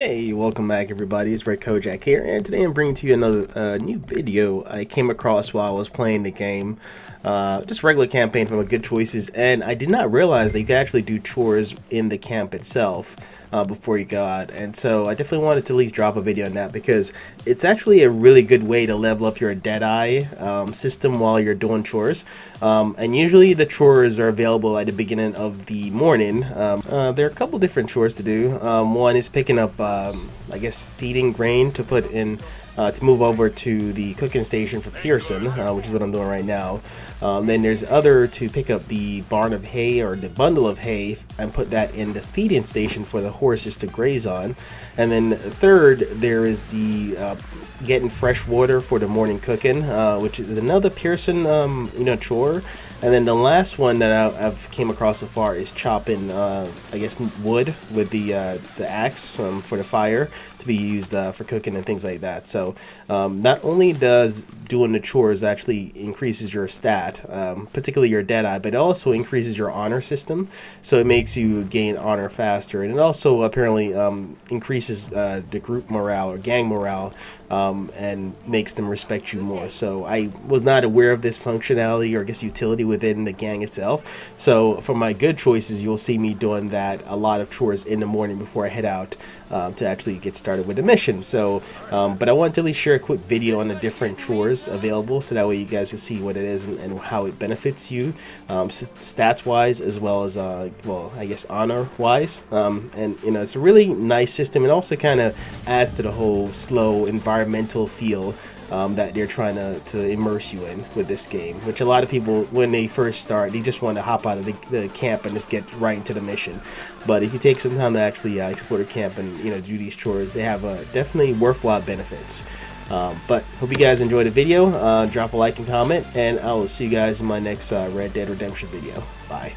Hey, welcome back everybody, it's Red Kojak here, and today I'm bringing to you another uh, new video I came across while I was playing the game. Uh, just regular campaign from a Good Choices, and I did not realize that you could actually do chores in the camp itself uh, before you go out, and so I definitely wanted to at least drop a video on that because it's actually a really good way to level up your Deadeye um, system while you're doing chores. Um, and usually the chores are available at the beginning of the morning. Um, uh, there are a couple different chores to do. Um, one is picking up, um, I guess, feeding grain to put in uh, to move over to the cooking station for Pearson, uh, which is what I'm doing right now. Um, then there's other to pick up the barn of hay or the bundle of hay and put that in the feeding station for the horses to graze on. And then third, there is the uh, getting fresh water for the morning cooking, uh, which is another Pearson um, you know chore. And then the last one that I, have came across so far is chopping, uh, I guess, wood with the uh, the axe um, for the fire to be used uh, for cooking and things like that. So um, not only does doing the chores actually increases your stat, um, particularly your Deadeye, but it also increases your honor system. So it makes you gain honor faster, and it also apparently um, increases uh, the group morale or gang morale um, and makes them respect you more. So I was not aware of this functionality or I guess utility within the gang itself. So for my good choices, you'll see me doing that a lot of chores in the morning before I head out um, to actually get started with the mission. So, um, but I wanted to at least share a quick video on the different chores available so that way you guys can see what it is and, and how it benefits you um, stats wise as well as, uh, well, I guess honor wise. Um, and, you know, it's a really nice system It also kind of adds to the whole slow environmental feel um, that they're trying to, to immerse you in with this game. Which a lot of people, when they first start, they just want to hop out of the, the camp and just get right into the mission. But if you take some time to actually uh, explore the camp and you know do these chores, they have uh, definitely worthwhile benefits. Um, but hope you guys enjoyed the video. Uh, drop a like and comment, and I will see you guys in my next uh, Red Dead Redemption video. Bye.